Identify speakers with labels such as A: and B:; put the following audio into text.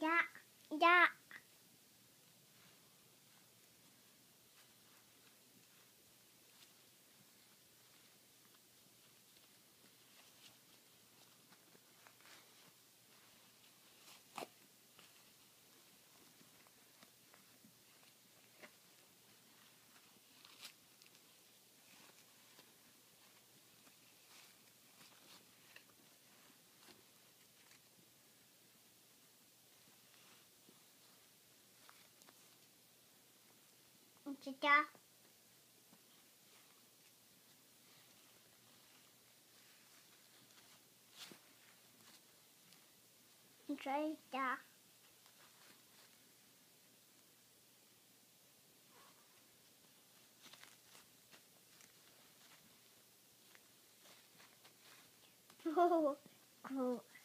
A: Yeah. Yeah. 我知道。我知道。Oh, cool.